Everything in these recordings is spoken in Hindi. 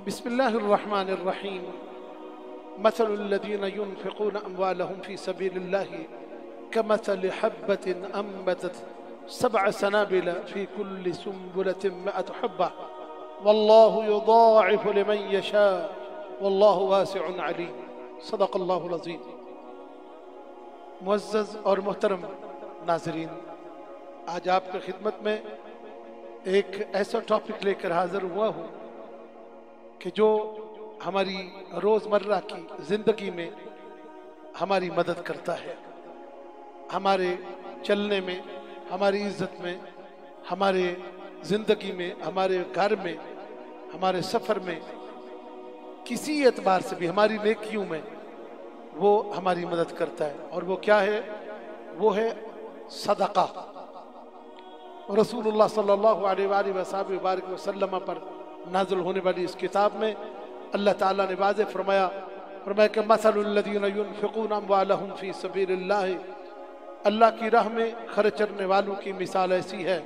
बिस्मिल्लाहिर्रहमानिर्रहीम मसलुल्लज़ीन युनफ़िक़ून अम्वालहुम फ़ी सबीलिल्लाहि कमसलि हब्बतिन अम्बतत सबअ सनाबिल फ़ी कुल्लि सुंबुलतिन मिअतु हब्बा वल्लाहु युदाइफु लिमन यशा वल्लाहु वासिउन अलीम सदक़ल्लाहुल अज़ीम मुअज़्ज़ज़ और मोहतरम नाजरीन आज आपकी खिदमत में एक ऐसा टॉपिक लेकर हाजिर हुआ हूँ कि जो हमारी रोज़मर्रा की ज़िंदगी में हमारी मदद करता है, हमारे चलने में, हमारी इज़्ज़त में, हमारे ज़िंदगी में, हमारे घर में, हमारे सफ़र में, किसी एतबार से भी, हमारी नेकियों में वो हमारी मदद करता है। और वो क्या है? वो है सदका। रसूलुल्लाह सल्लल्लाहु अलैहि वसल्लम पर नाजुल होने वाली इस किताब में अल्लाह ताला ने वाज फरमाया फरमाया कि सबीलिल्लाह, अल्लाह की राह में खर्च करने वालों की मिसाल ऐसी है।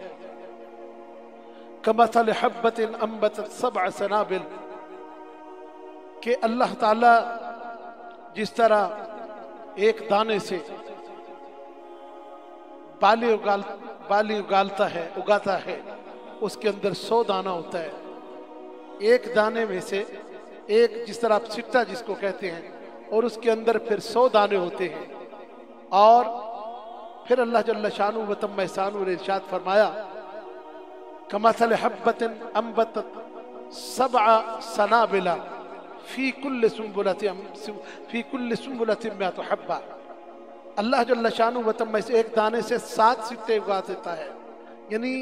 कमसल हब्बतिन अम्बतत सबअ सनाबिल, कि अल्लाह ताला जिस तरह एक दाने से बाली उगाल, बाली उगालता है, उगाता है, उसके अंदर सौ दाना होता है। एक दाने में से एक जिस तरह आप सिट्टा जिसको कहते हैं, और उसके अंदर फिर सौ दाने होते हैं। और फिर अल्लाह जल्ला शानू वतम महसानू ने इरशाद फरमाया कमसल हब्बतिन अम्बत सब सनाबिला फ़ी कुल्ल सुम्बुलत फ़ी कुल्ल सुम्बुलत में तो हब्बा। अल्लाह जल्ला शानू वतम से एक दाने से सात सिट्टे उगा देता है। यानी,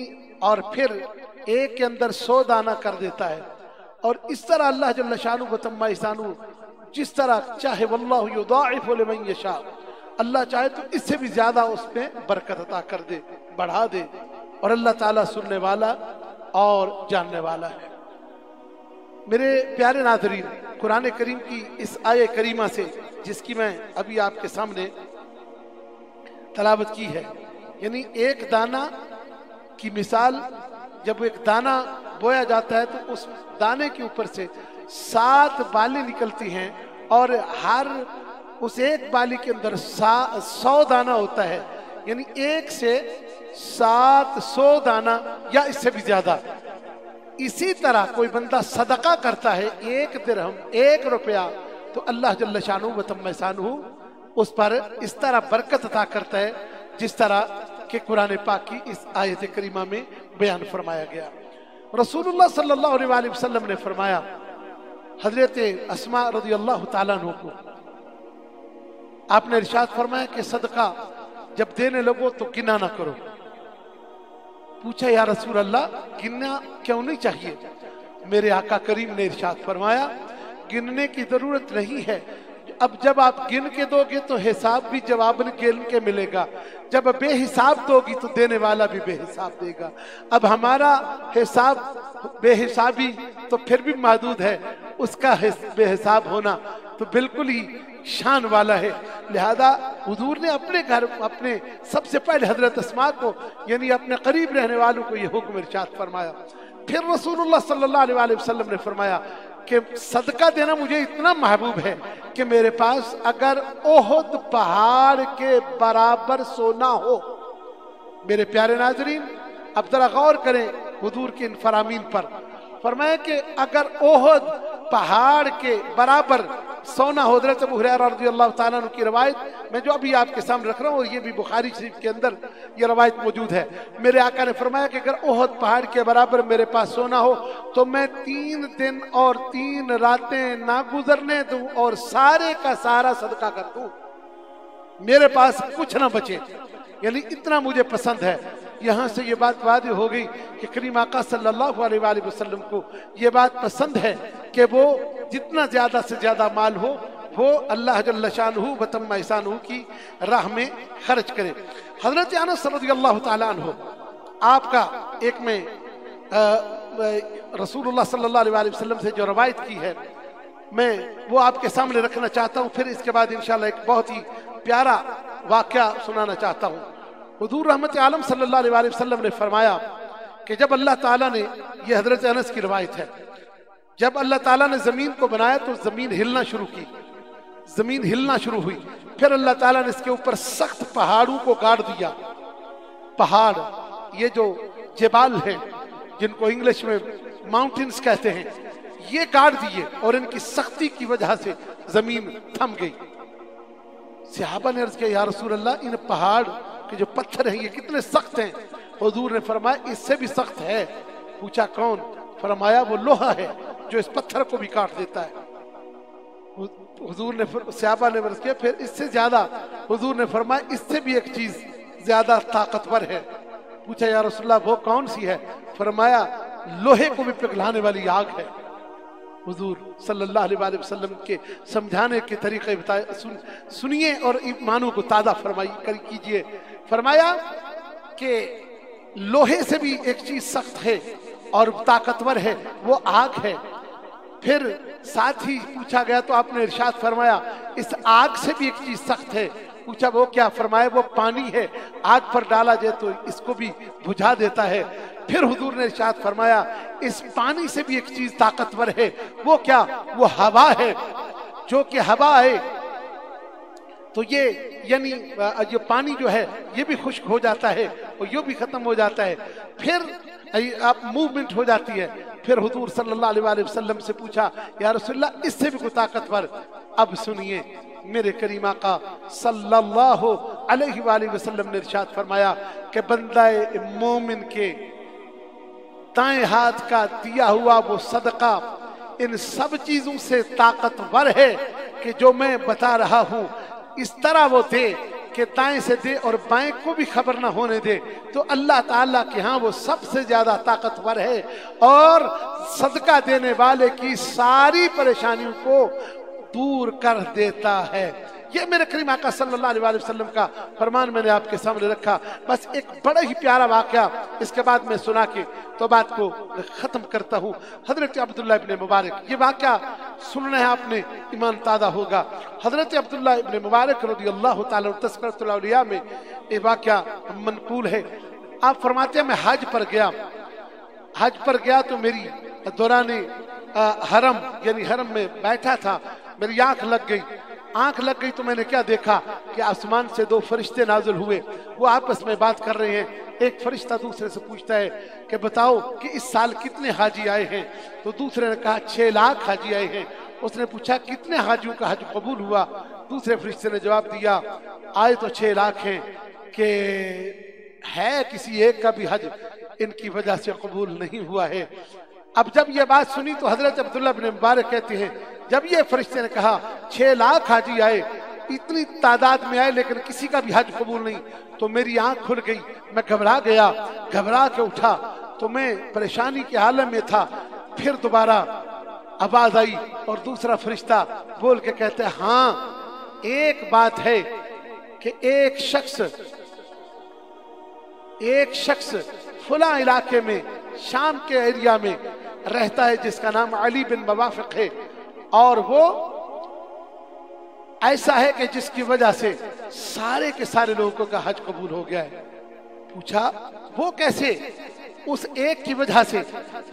और फिर एक के अंदर सौ दाना कर देता है। और इस तरह अल्लाह जल्ला शानू वतम्मा ईसानू जिस तरह चाहे वल्लाह यशा, अल्लाह चाहे तो इससे भी ज़्यादा उसमें बरकत अता कर दे, बढ़ा दे। और अल्लाह ताला सुनने वाला और जानने वाला है। मेरे प्यारे नाजरीन, कुरान करीम की इस आय करीमा से, जिसकी मैं अभी आपके सामने तलावत की है, यानी एक दाना की मिसाल, जब एक दाना बोया जाता है तो उस दाने के ऊपर से सात बाली निकलती हैं और हर उस एक बाली के अंदर सौ दाना होता है। यानी एक से सात सौ दाना या इससे भी ज़्यादा। इसी तरह कोई बंदा सदका करता है, एक दिरहम, एक रुपया तो अल्लाह जल्ल शानू उस पर इस तरह बरकत अदा करता है, जिस तरह के कुरान पाक की इस आयत करीमा में बयान फरमाया गया। रसूलुल्लाह सल्लल्लाहु अलैहि वसल्लम ने फरमाया, हज़रत असमा रज़ी अल्लाह तु को, आपने इरशाद फरमाया कि सदका जब देने लगो तो गिना ना करो। पूछा, या रसूल अल्लाह गिनना क्यों नहीं चाहिए? मेरे आका करीम ने इरशाद फरमाया, गिनने की ज़रूरत नहीं है अब जब आप गिन के दोगे तो हिसाब भी जवाब गिन के मिलेगा। जब बेहिसाब दोगी तो देने वाला भी बेहिसाब देगा। अब हमारा हिसाब बेहिसाबी तो फिर भी महदूद है। उसका बेहिसाब होना तो बिल्कुल ही शान वाला है। लिहाजा हजूर ने अपने घर, अपने सबसे पहले हज़रत असमा को, यानी अपने करीब रहने वालों को यह हुक्म इरशाद फरमाया। फिर रसूलुल्लाह सल्लल्लाहु अलैहि वसल्लम ने फरमाया कि सदका देना मुझे इतना महबूब है कि मेरे पास अगर ओहद पहाड़ के बराबर सोना हो, मेरे प्यारे नाजरीन, अब जरा गौर करें हजूर की इन फरामीन पर। फरमाया कि अगर ओहद पहाड़ के बराबर सोना हज़रत अल्लाह की रवायत, मैं जो अभी आपके सामने रख रहा हूँ, और ये भी बुखारी शरीफ के अंदर ये रवायत मौजूद है। मेरे आका ने फरमाया कि अगर ओहद पहाड़ के बराबर मेरे पास सोना हो तो मैं तीन दिन और तीन रातें ना गुजरने दूँ और सारे का सारा सदका कर दूँ। मेरे पास कुछ ना बचे। यानी इतना मुझे पसंद है। यहाँ से ये बात वादी हो गई कि करीम आका सल्लल्लाहु को ये बात पसंद है कि वो जितना ज़्यादा से ज़्यादा माल हो वो अल्लाह जल्लाशान वतम एहसान की राह में खर्च करे। हज़रत अनस रज़ी अल्लाह तु आपका एक में रसूलुल्लाह सल्लल्लाहु अलैहि वसल्लम से जो रवायत की है, मैं वो आपके सामने रखना चाहता हूँ, फिर इसके बाद इंशाल्लाह एक बहुत ही प्यारा वाक्य सुनाना चाहता हूँ। हजूर रहमत आलम सल्लल्लाहु अलैहि वसल्लम ने फरमाया कि जब अल्लाह ताला ने ये हज़रत अनस की रवायत है जब अल्लाह ताला ने ज़मीन को बनाया तो ज़मीन हिलना शुरू की। ज़मीन हिलना शुरू हुई। फिर अल्लाह ताला ने इसके ऊपर सख्त पहाड़ों को गाड़ दिया। पहाड़, ये जो जबाल हैं, जिनको इंग्लिश में माउंटेन्स कहते हैं, ये गाड़ दिए और इनकी सख्ती की वजह से ज़मीन थम गई। सिहाबा ने अर्ज़ किया, या रसूल अल्लाह इन पहाड़ के जो पत्थर हैं, ये कितने सख्त हैं? हजूर ने फरमाया, इससे भी सख्त है। पूछा, कौन? फरमाया, वो लोहा है। जो इस पत्थर को भी काट देता है। हुजूर ने सियाबा ने वर्ष किया फिर इससे ज़्यादा हुजूर ने फरमाया इससे भी एक चीज़ ज़्यादा ताकतवर है। पूछा या रसुल्ला वो कौन सी है? फरमाया लोहे को भी पिघलाने वाली आग है। हुजूर सल्लल्लाहु अलैहि वसल्लम के समझाने के तरीके बताए सुन, सुनिए और ईमानों को ताज़ा फरमाई कर कीजिए। फरमाया कि लोहे से भी एक चीज़ सख्त है और ताकतवर है वो आग है। फिर साथ ही पूछा गया तो आपने इरशाद फरमाया, इस आग से भी एक चीज़ सख्त है। पूछा, वो क्या फरमाया वो पानी है। आग पर डाला जाए तो इसको भी बुझा देता है। फिर हुजूर ने इरशाद फरमाया, इस पानी से भी एक चीज़ ताकतवर है। वो क्या? वो हवा है। जो कि हवा है तो ये, यानी ये पानी जो है, ये भी खुश्क हो जाता है और ये भी खत्म हो जाता है। फिर आप मूवमेंट हो जाती है। फिर हुजूर सल्लल्लाहु अलैहि वसल्लम से पूछा, या रसुल्ला इससे भी कोई ताकतवर? अब सुनिए, मेरे करीमा का सल्लल्लाहु अलैहि वसल्लम ने इरशाद फरमाया कि बंदा मोमिन के दाएँ हाथ का दिया हुआ वो सदका इन सब चीज़ों से ताकतवर है कि जो मैं बता रहा हूँ, इस तरह वो दे कि दाएँ से दे और बाएँ को भी खबर ना होने दे। तो अल्लाह ताला के यहाँ वो सबसे ज़्यादा ताकतवर है और सदका देने वाले की सारी परेशानियों को दूर कर देता है। ये मेरे करीम आका सल्लल्लाहु अलैहि वसल्लम का फरमान मैंने आपके सामने रखा। बस एक बड़ा ही प्यारा वाक्य इसके बाद मैं सुना के तो बात को खत्म करता हूँ। हज़रत अब्दुल्ला इब्ने मुबारक, ये वाक्य सुनना है आपने, ईमान ताज़ा होगा। हज़रत अब्दुल्ला इब्ने मुबारक रज़ी अल्लाह तस्करतुल्लिया में ये वाक्य मनकूल है। आप फरमाते हैं, मैं हज पर गया। हज पर गया तो मेरी दौरान हरम, यानी हरम में बैठा था, मेरी आँख लग गई। आँख लग गई तो मैंने क्या देखा कि आसमान से दो फरिश्ते नाजुल हुए। वो आपस में बात कर रहे हैं। एक फरिश्ता दूसरे से पूछता है कि बताओ कि इस साल कितने हाजी आए हैं? तो दूसरे ने कहा, छह लाख हाजी आए हैं। उसने पूछा, कितने हाजियों का हज कबूल हुआ? दूसरे फरिश्ते ने जवाब दिया, आए तो छह लाख हैं कि है किसी एक का भी हज, इनकी वजह से कबूल नहीं हुआ है। अब जब यह बात सुनी तो हज़रत अब्दुल्ला बिन मुबारक कहते हैं जब ये फरिश्ते ने कहा, छह लाख हाजी आए, इतनी तादाद में आए, लेकिन किसी का भी हज कबूल नहीं। तो मेरी आँख खुल गई, मैं घबरा गया। घबरा के उठा तो मैं परेशानी के आलम में था। फिर दोबारा आवाज़ आई और दूसरा फरिश्ता बोल के कहते हाँ एक बात है कि एक शख्स एक शख्स फुला इलाके में, शाम के एरिया में रहता है, जिसका नाम अली बिन मवाफिक है। और वो ऐसा है कि जिसकी वजह से सारे के सारे लोगों का हज कबूल हो गया है। पूछा, वो कैसे? उस एक की वजह से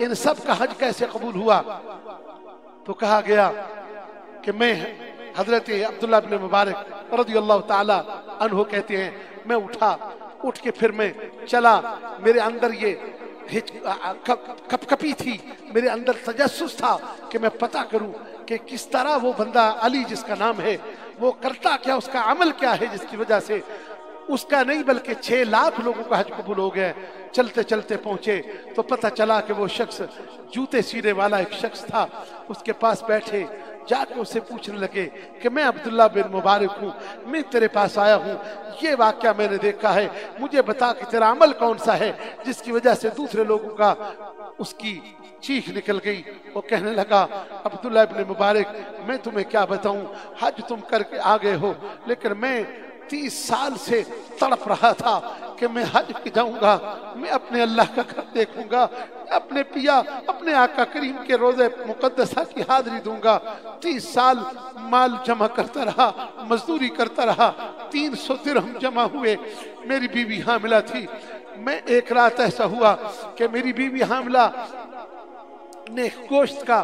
इन सब का हज कैसे कबूल हुआ? तो कहा गया कि मैं, हज़रत अब्दुल्ला बिन मुबारक रज़ी अनहो कहते हैं, मैं उठा, उठ के फिर मैं चला, मेरे अंदर ये कपकपी थी, मेरे अंदर तजस्स था कि मैं पता करूँ कि किस तरह वो बंदा अली जिसका नाम है, वो करता क्या, उसका अमल क्या है जिसकी वजह से उसका नहीं बल्कि छह लाख लोगों का हज कबूल हो गया। चलते चलते पहुँचे तो पता चला कि वो शख्स जूते सीने वाला एक शख्स था, उसके पास बैठे जाके उससे पूछने लगे कि मैं अब्दुल्ला बिन मुबारक हूँ, मैं तेरे पास आया हूँ। ये वाक्य मैंने देखा है। मुझे बता कि तेरा अमल कौन सा है, जिसकी वजह से दूसरे लोगों का उसकी चीख निकल गई। वो कहने लगा, अब्दुल्ला बिन मुबारक, मैं तुम्हें क्या बताऊँ? हज तुम करके आ गए हो, लेकिन मैं तीस साल से तड़प रहा था। कि मैं हज जाऊँगा, मैं अपने अल्लाह का घर देखूँगा अपने पिया, अपने आका करीम के रोज़े मुकदसा की हाजिरी दूँगा। तीस साल माल जमा करता रहा, मजदूरी करता रहा, तीन सौ दिरहम जमा हुए। मेरी बीवी हामिला थी। मैं एक रात ऐसा हुआ कि मेरी बीवी हामिला ने गोश्त का,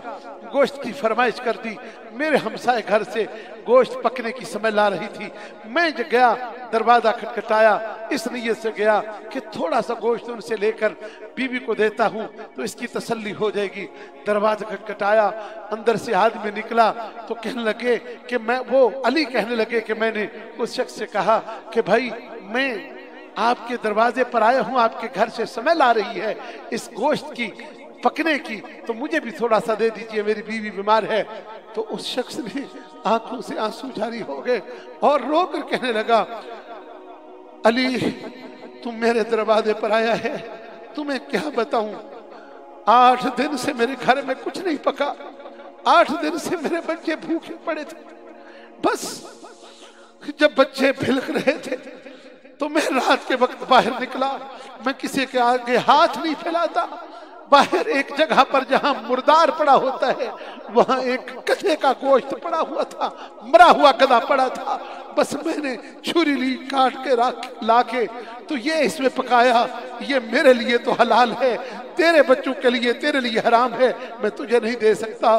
गोश्त की फरमाइश कर दी। मेरे हमसाए घर से गोश्त पकने की समय ला रही थी। मैं गया, दरवाज़ा खटखटाया, इस नीयत से गया कि थोड़ा सा गोश्त उनसे लेकर बीवी को देता हूँ तो इसकी तसल्ली हो जाएगी। दरवाज़ा खटखटाया, अंदर से आदमी निकला तो कहने लगे कि मैं, वो अली कहने लगे कि मैंने उस शख्स से कहा कि भाई, मैं आपके दरवाजे पर आया हूँ, आपके घर से समय ला रही है। इस गोश्त की पकने की तो मुझे भी थोड़ा सा दे दीजिए, मेरी बीवी बीमार है। तो उस शख्स ने आँखों से आँसू जारी हो गए और रो कर कहने लगा, अली, तुम मेरे दरवाजे पर आया है। तुम्हें क्या बताऊँ? आठ दिन से मेरे घर में कुछ नहीं पका। आठ दिन से मेरे बच्चे भूखे पड़े थे। बस, जब बच्चे भिलक रहे थे तो मैं रात के वक्त बाहर निकला। मैं किसी के आगे हाथ नहीं फैलाता। बाहर एक जगह पर जहाँ मुर्दार पड़ा होता है, वहाँ एक गधे का गोश्त पड़ा हुआ था, मरा हुआ गधा पड़ा था। बस मैंने छुरी ली, काट के ला के तो ये इसमें पकाया, ये मेरे लिए तो हलाल है, तेरे बच्चों के लिए, तेरे लिए हराम है, मैं तुझे नहीं दे सकता।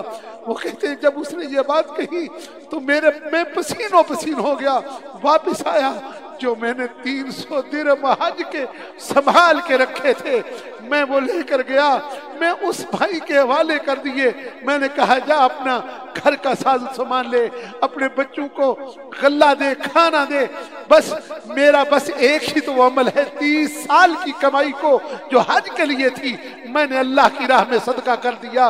वो कहते जब उसने ये बात कही तो मेरे, मैं पसीनों पसीन हो गया, वापस आया जो मैंने 300 सौ दिर महाज के संभाल के रखे थे, मैं वो लेकर गया। मैं उस भाई के हवाले कर दिए। मैंने कहा, जा अपना घर का साज सामान ले, अपने बच्चों को गल्ला दे, खाना दे। बस मेरा बस एक ही तो अमल है, तीस साल की कमाई को जो हज के लिए थी, मैंने अल्लाह की राह में सदका कर दिया।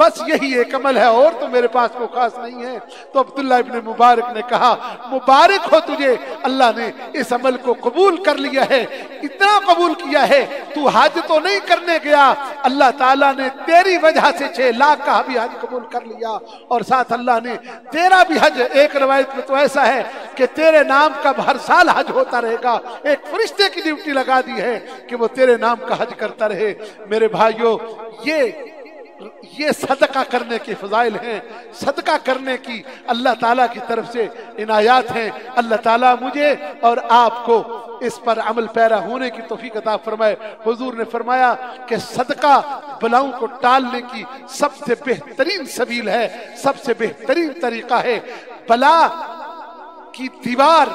बस यही एक अमल है, और तो मेरे पास को खास नहीं है। तो अब्दुल्ला इब्ने मुबारक ने कहा, मुबारक हो तुझे। अल्लाह ने इस अमल को कबूल कर लिया है। इतना कबूल किया है, तू हज तो नहीं करने गया। अल्लाह ताला ने तेरी वजह से छह लाख का भी हज कबूल कर लिया और साथ अल्लाह ने, तेरा भी हज एक रवायत में तो ऐसा है कि तेरे नाम का हर साल हज होता रहेगा। एक फरिश्ते की ड्यूटी लगा दी है कि वो तेरे नाम का हज करता रहे। मेरे भाइयों, ये ये सदका करने के फजाइल हैं। सदका करने की अल्लाह ताला की तरफ़ से इनायात हैं। अल्लाह ताला मुझे और आपको इस पर अमल पैरा होने की तोफीक अता फरमाए। हुजूर ने फरमाया कि सदका बलाओं को टालने की सबसे बेहतरीन सबील है, सबसे बेहतरीन तरीका है। बला की दीवार,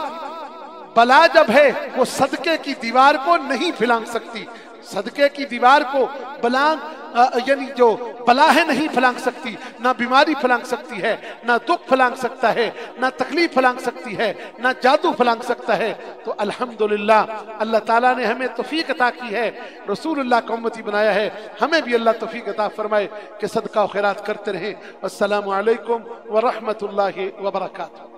बला जब है, वो सदके की दीवार को नहीं फिलांग सकती। सदके की दीवार को बलांग यानी जो बला नहीं फलांग सकती, ना बीमारी फलांग सकती है, ना दुख फलांग सकता है, ना तकलीफ़ फलांग सकती है, ना जादू फलांग सकता है तो अल्हम्दुलिल्लाह, अल्लाह ताला ने हमें तोफीक अता की है, रसूलुल्लाह का उम्मती बनाया है, हमें भी अल्लाह तोफीक अता फरमाए कि सदका खैरात करते रहें। अस्सलाम वालेकुम व रहमतुल्लाहि व बरकातहू।